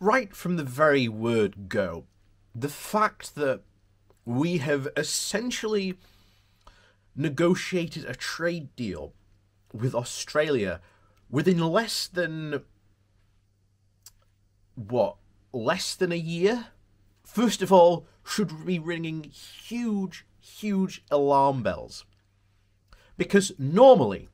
right from the very word go, the fact that we have essentially negotiated a trade deal with Australia within less than what less than a year first of all should be ringing huge huge alarm bells. Because normally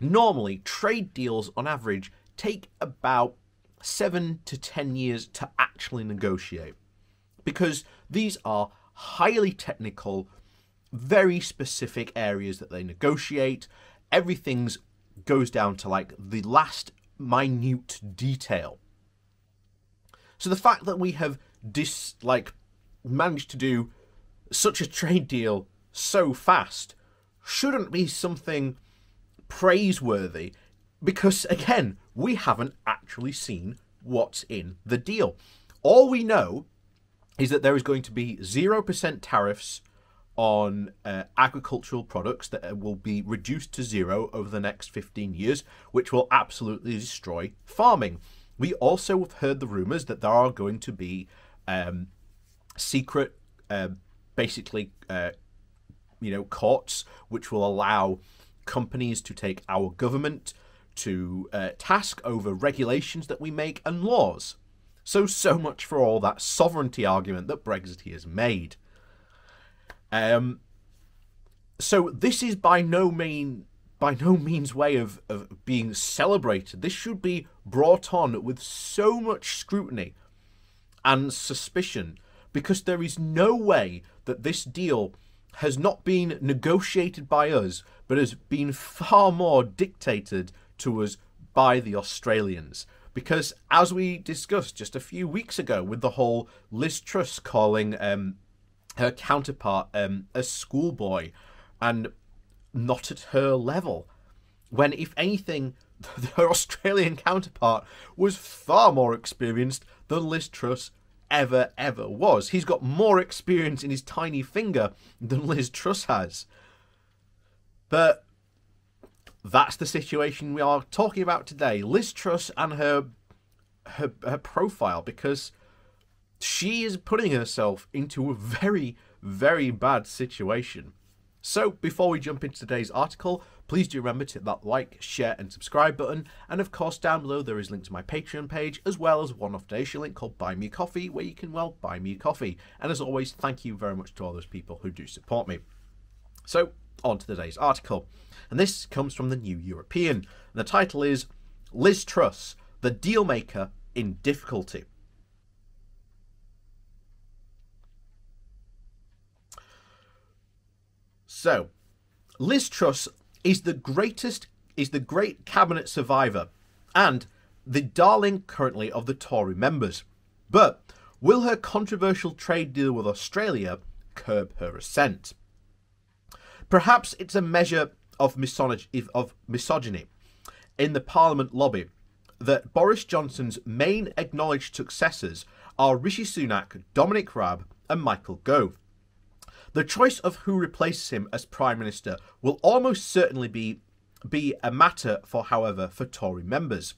normally trade deals on average take about 7 to 10 years to actually negotiate. Because these are highly technical very specific areas that they negotiate. Everything's goes down to like the last minute detail. So the fact that we have dis like managed to do such a trade deal so fast shouldn't be something praiseworthy. Because again we haven't actually seen what's in the deal all we know is that there is going to be 0% tariffs on uh, agricultural products that will be reduced to zero over the next 15 years, which will absolutely destroy farming. We also have heard the rumours that there are going to be um, secret, uh, basically, uh, you know, courts which will allow companies to take our government to uh, task over regulations that we make and laws. So, so much for all that sovereignty argument that Brexit has made. Um, so this is by no mean by no means way of, of being celebrated. This should be brought on with so much scrutiny and suspicion because there is no way that this deal has not been negotiated by us but has been far more dictated to us by the Australians. Because as we discussed just a few weeks ago with the whole Liz Truss calling um, her counterpart um, a schoolboy and not at her level. When, if anything, her Australian counterpart was far more experienced than Liz Truss ever, ever was. He's got more experience in his tiny finger than Liz Truss has. But that's the situation we are talking about today. Liz Truss and her her, her profile because she is putting herself into a very, very bad situation. So, before we jump into today's article, please do remember to hit that like, share, and subscribe button. And of course, down below there is a link to my Patreon page, as well as one off donation link called Buy Me Coffee, where you can, well, buy me coffee. And as always, thank you very much to all those people who do support me. So, on to today's article. And this comes from the New European. And the title is Liz Truss, the Dealmaker in Difficulty. So, Liz Truss is the greatest, is the great cabinet survivor, and the darling currently of the Tory members. But will her controversial trade deal with Australia curb her ascent? Perhaps it's a measure of, of misogyny in the Parliament lobby that Boris Johnson's main acknowledged successors are Rishi Sunak, Dominic Raab, and Michael Gove. The choice of who replaces him as Prime Minister will almost certainly be, be a matter for, however, for Tory members.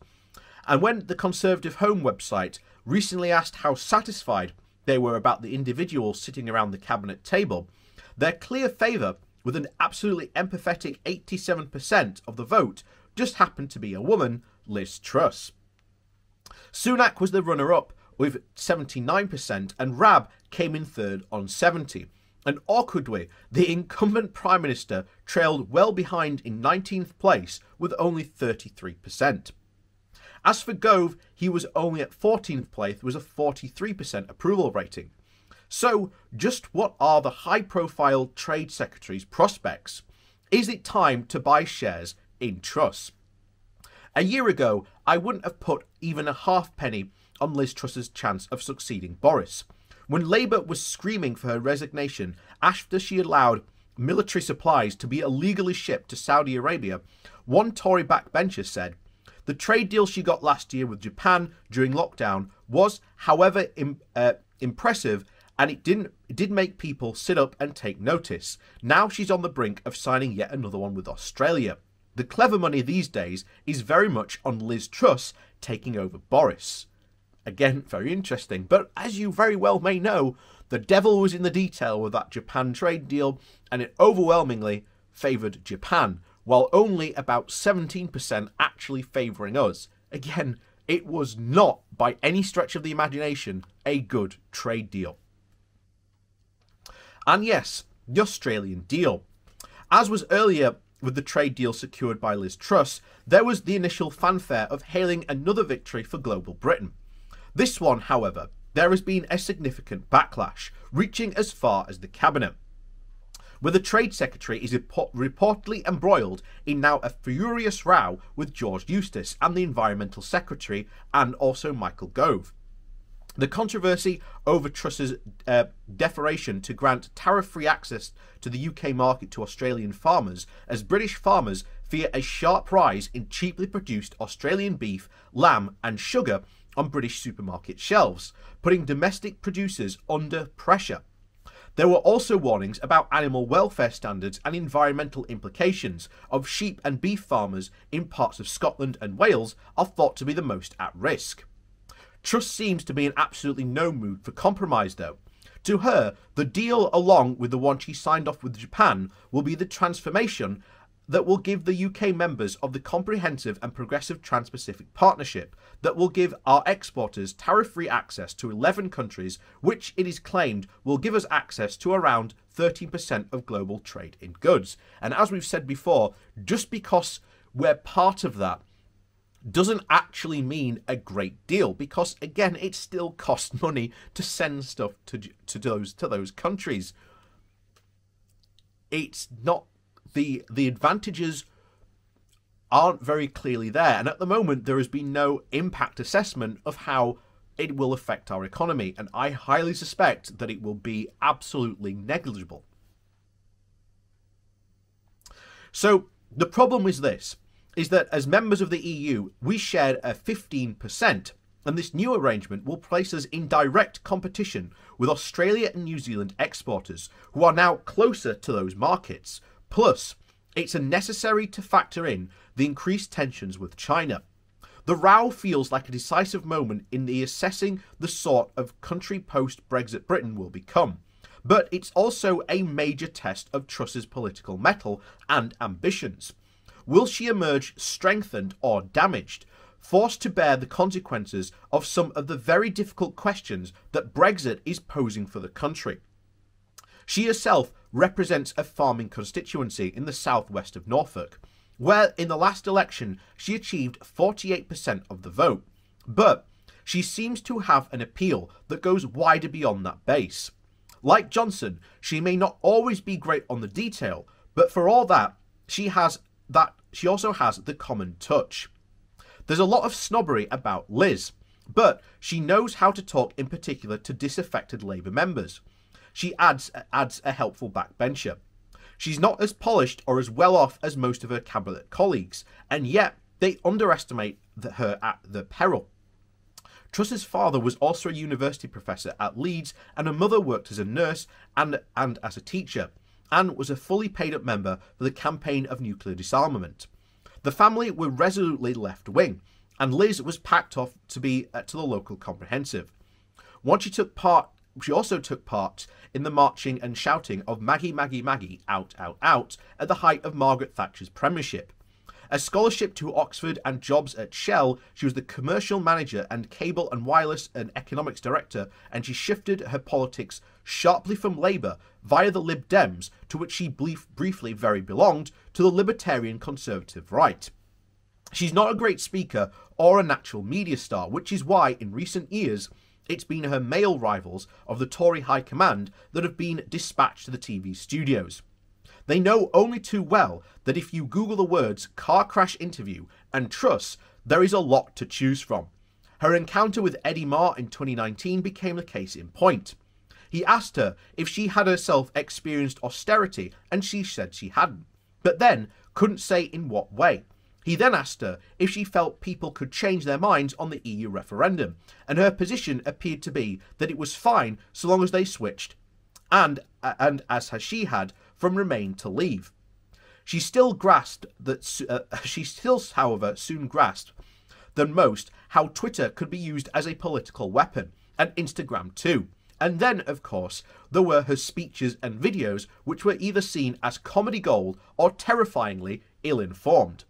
And when the Conservative Home website recently asked how satisfied they were about the individuals sitting around the cabinet table, their clear favour, with an absolutely empathetic 87% of the vote, just happened to be a woman, Liz Truss. Sunak was the runner up with 79%, and Raab came in third on 70 and awkwardly, the incumbent Prime Minister trailed well behind in 19th place with only 33%. As for Gove, he was only at 14th place with a 43% approval rating. So, just what are the high profile Trade Secretary's prospects? Is it time to buy shares in Truss? A year ago, I wouldn't have put even a halfpenny on Liz Truss's chance of succeeding Boris. When Labour was screaming for her resignation after she allowed military supplies to be illegally shipped to Saudi Arabia, one Tory backbencher said, The trade deal she got last year with Japan during lockdown was, however, Im- uh, impressive and it didn't it did make people sit up and take notice. Now she's on the brink of signing yet another one with Australia. The clever money these days is very much on Liz Truss taking over Boris. Again, very interesting. But as you very well may know, the devil was in the detail with that Japan trade deal, and it overwhelmingly favoured Japan, while only about 17% actually favouring us. Again, it was not, by any stretch of the imagination, a good trade deal. And yes, the Australian deal. As was earlier with the trade deal secured by Liz Truss, there was the initial fanfare of hailing another victory for global Britain. This one, however, there has been a significant backlash, reaching as far as the cabinet where the Trade Secretary is reportedly embroiled in now a furious row with George Eustice and the Environmental Secretary and also Michael Gove. The controversy over Truss's uh, deferration to grant tariff free access to the UK market to Australian farmers, as British farmers fear a sharp rise in cheaply produced Australian beef, lamb, and sugar on British supermarket shelves, putting domestic producers under pressure. There were also warnings about animal welfare standards and environmental implications of sheep and beef farmers in parts of Scotland and Wales are thought to be the most at risk. Truss seems to be in absolutely no mood for compromise, though. To her, the deal, along with the one she signed off with Japan, will be the transformation that will give the UK members of the Comprehensive and Progressive Trans Pacific Partnership, that will give our exporters tariff free access to 11 countries, which it is claimed will give us access to around 13% of global trade in goods. And as we've said before, just because we're part of that doesn't actually mean a great deal because again it still costs money to send stuff to to those to those countries it's not the the advantages aren't very clearly there. And at the moment, there has been no impact assessment of how it will affect our economy. And I highly suspect that it will be absolutely negligible. So the problem is this is that as members of the EU, we share a 15%, and this new arrangement will place us in direct competition with Australia and New Zealand exporters, who are now closer to those markets, Plus, it's necessary to factor in the increased tensions with China. The row feels like a decisive moment in the assessing the sort of country post Brexit Britain will become. But it's also a major test of Truss's political mettle and ambitions. Will she emerge strengthened or damaged, forced to bear the consequences of some of the very difficult questions that Brexit is posing for the country? She herself represents a farming constituency in the southwest of Norfolk, where in the last election she achieved 48% of the vote. But she seems to have an appeal that goes wider beyond that base. Like Johnson, she may not always be great on the detail, but for all that, she has that she also has the common touch. There's a lot of snobbery about Liz, but she knows how to talk in particular to disaffected Labour members she adds adds a helpful backbencher. She's not as polished or as well off as most of her cabinet colleagues, and yet they underestimate the, her at the peril. Truss's father was also a university professor at Leeds, and her mother worked as a nurse and, and as a teacher, and was a fully paid up member for the campaign of nuclear disarmament. The family were resolutely left wing, and Liz was packed off to be uh, to the local comprehensive. Once she took part she also took part in the marching and shouting of Maggie, Maggie, Maggie, out, out, out at the height of Margaret Thatcher's premiership. A scholarship to Oxford and jobs at Shell, she was the commercial manager and cable and wireless and economics director, and she shifted her politics sharply from Labour via the Lib Dems, to which she brief, briefly very belonged, to the libertarian conservative right. She's not a great speaker or a natural media star, which is why, in recent years, it's been her male rivals of the Tory High Command that have been dispatched to the TV studios. They know only too well that if you Google the words car crash interview and Truss, there is a lot to choose from. Her encounter with Eddie Marr in 2019 became the case in point. He asked her if she had herself experienced austerity, and she said she hadn't, but then couldn't say in what way. He then asked her if she felt people could change their minds on the EU referendum, and her position appeared to be that it was fine so long as they switched, and, and as has she had, from Remain to Leave. She still grasped that. Uh, she still, however, soon grasped than most how Twitter could be used as a political weapon, and Instagram too. And then, of course, there were her speeches and videos, which were either seen as comedy gold or terrifyingly ill informed.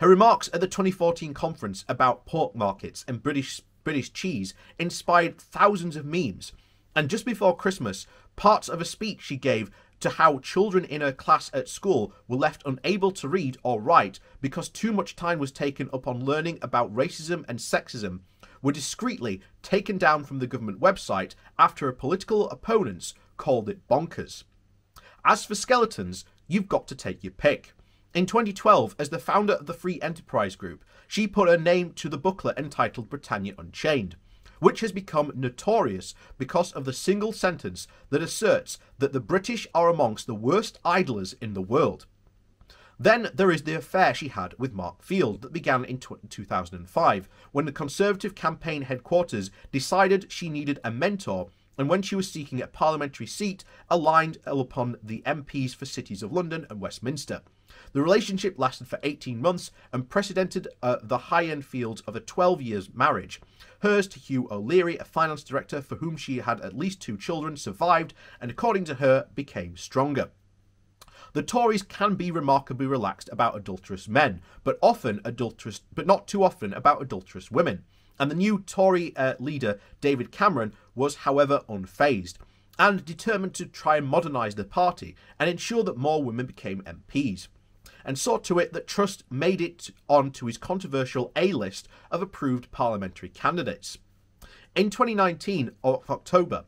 Her remarks at the 2014 conference about pork markets and British British cheese inspired thousands of memes. And just before Christmas, parts of a speech she gave to how children in her class at school were left unable to read or write because too much time was taken upon learning about racism and sexism were discreetly taken down from the government website after her political opponents called it bonkers. As for skeletons, you've got to take your pick. In 2012, as the founder of the Free Enterprise Group, she put her name to the booklet entitled Britannia Unchained, which has become notorious because of the single sentence that asserts that the British are amongst the worst idlers in the world. Then there is the affair she had with Mark Field that began in 2005 when the Conservative campaign headquarters decided she needed a mentor and when she was seeking a parliamentary seat aligned upon the MPs for cities of London and Westminster. The relationship lasted for 18 months and precedented uh, the high end fields of a 12 years marriage. Hers to Hugh O'Leary, a finance director for whom she had at least two children, survived and, according to her, became stronger. The Tories can be remarkably relaxed about adulterous men, but often adulterous, but not too often about adulterous women. And the new Tory uh, leader, David Cameron, was, however, unfazed and determined to try and modernise the party and ensure that more women became MPs and saw to it that Truss made it onto his controversial A list of approved parliamentary candidates. In 2019, of October,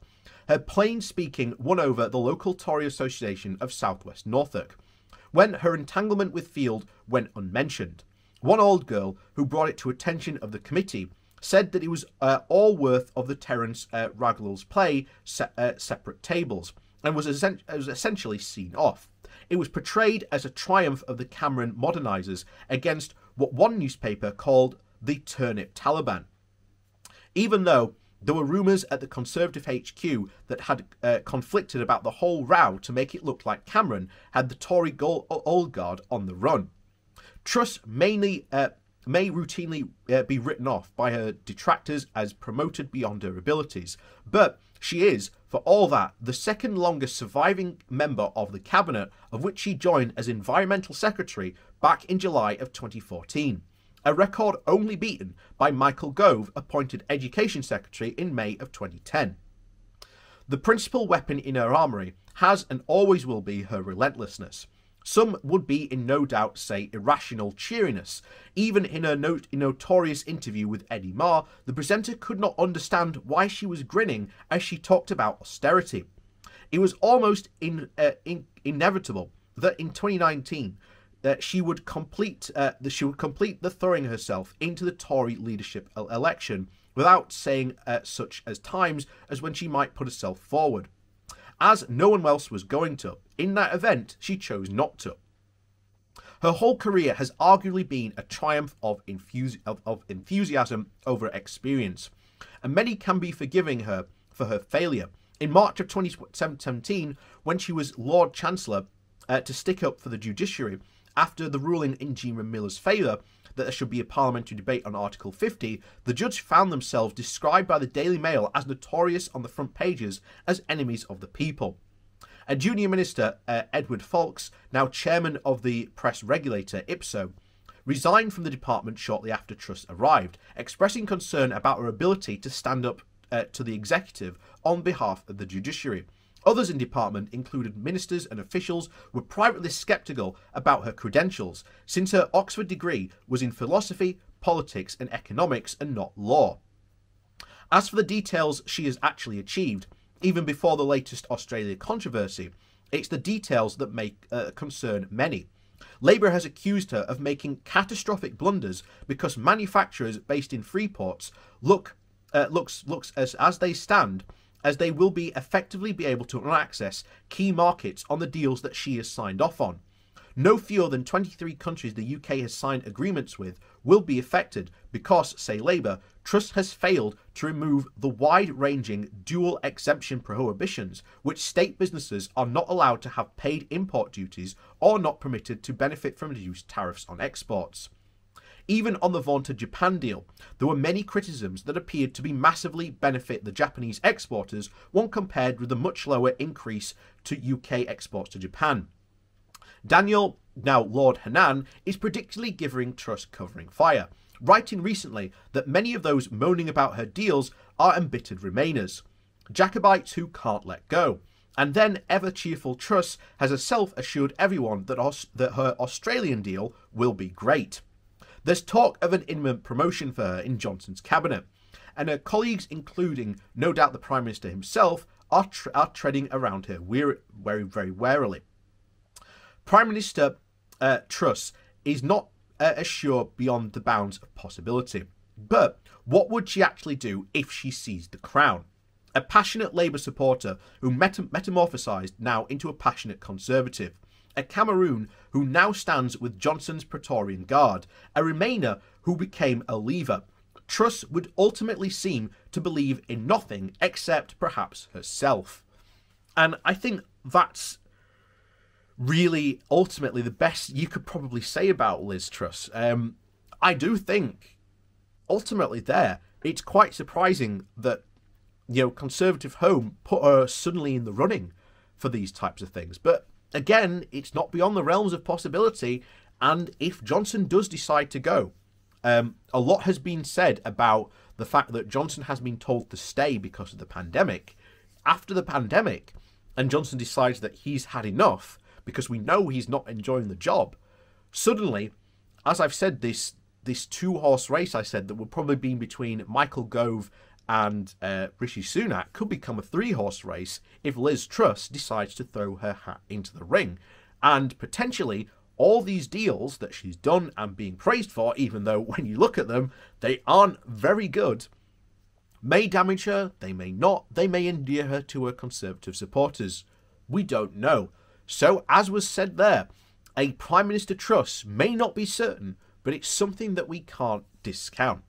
her plain speaking won over the local Tory Association of Southwest Norfolk, when her entanglement with Field went unmentioned. One old girl who brought it to attention of the committee said that it was uh, all worth of the Terence uh, play se- uh, Separate Tables and was, es- was essentially seen off. It was portrayed as a triumph of the Cameron modernisers against what one newspaper called the turnip Taliban. Even though there were rumours at the Conservative HQ that had uh, conflicted about the whole row to make it look like Cameron had the Tory old guard on the run. Truss mainly uh, may routinely uh, be written off by her detractors as promoted beyond her abilities, but she is, for all that, the second longest surviving member of the cabinet, of which she joined as environmental secretary back in July of 2014. A record only beaten by Michael Gove, appointed education secretary in May of 2010. The principal weapon in her armoury has and always will be her relentlessness. Some would be in no doubt say irrational cheeriness. Even in her note, notorious interview with Eddie Marr, the presenter could not understand why she was grinning as she talked about austerity. It was almost in, uh, in, inevitable that in 2019 that she would complete uh, that she would complete the throwing herself into the Tory leadership election without saying uh, such as times as when she might put herself forward as no one else was going to. In that event, she chose not to. Her whole career has arguably been a triumph of, of, of enthusiasm over experience, and many can be forgiving her for her failure. In March of 2017, when she was Lord Chancellor uh, to stick up for the judiciary after the ruling in Gina Miller's favour, that there should be a parliamentary debate on Article 50, the judge found themselves described by the Daily Mail as notorious on the front pages as enemies of the people. A junior minister, uh, Edward Faulks, now chairman of the press regulator IPSO, resigned from the department shortly after Truss arrived, expressing concern about her ability to stand up uh, to the executive on behalf of the judiciary. Others in department included ministers and officials were privately sceptical about her credentials, since her Oxford degree was in philosophy, politics, and economics and not law. As for the details she has actually achieved, even before the latest Australia controversy, it's the details that make uh, concern many. Labour has accused her of making catastrophic blunders because manufacturers based in free ports look uh, looks looks as as they stand as they will be effectively be able to access key markets on the deals that she has signed off on. No fewer than 23 countries the UK has signed agreements with will be affected because, say Labour, Truss has failed to remove the wide ranging dual exemption prohibitions, which state businesses are not allowed to have paid import duties or not permitted to benefit from reduced tariffs on exports. Even on the vaunted Japan deal, there were many criticisms that appeared to be massively benefit the Japanese exporters when compared with the much lower increase to UK exports to Japan. Daniel, now Lord Hannan, is predictably giving Truss covering fire, writing recently that many of those moaning about her deals are embittered Remainers, Jacobites who can't let go. And then ever cheerful Truss has herself assured everyone that, that her Australian deal will be great. There's talk of an imminent promotion for her in Johnson's cabinet, and her colleagues, including no doubt the Prime Minister himself, are, tre- are treading around her very, very warily. Prime Minister uh, Truss is not uh, assured beyond the bounds of possibility. But what would she actually do if she seized the crown? A passionate Labour supporter who metam- metamorphosized now into a passionate Conservative. A Cameroon who now stands with Johnson's Praetorian Guard. A Remainer who became a Leaver. Truss would ultimately seem to believe in nothing except perhaps herself. And I think that's really ultimately the best you could probably say about Liz Truss. Um, I do think ultimately there it's quite surprising that you know Conservative Home put her suddenly in the running for these types of things. But again, it's not beyond the realms of possibility. And if Johnson does decide to go, um, a lot has been said about the fact that Johnson has been told to stay because of the pandemic. After the pandemic, and Johnson decides that he's had enough, because we know he's not enjoying the job. Suddenly, as I've said, this this two horse race I said that would probably be between Michael Gove and uh, Rishi Sunak could become a three horse race if Liz Truss decides to throw her hat into the ring. And potentially, all these deals that she's done and being praised for, even though when you look at them, they aren't very good, may damage her, they may not, they may endear her to her Conservative supporters. We don't know. So, as was said there, a Prime Minister Truss may not be certain, but it's something that we can't discount.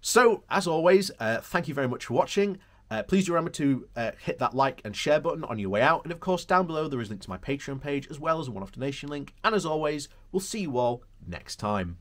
So, as always, uh, thank you very much for watching. Uh, please remember to uh, hit that like and share button on your way out. And of course, down below there is a link to my Patreon page as well as a one off donation link. And as always, we'll see you all next time.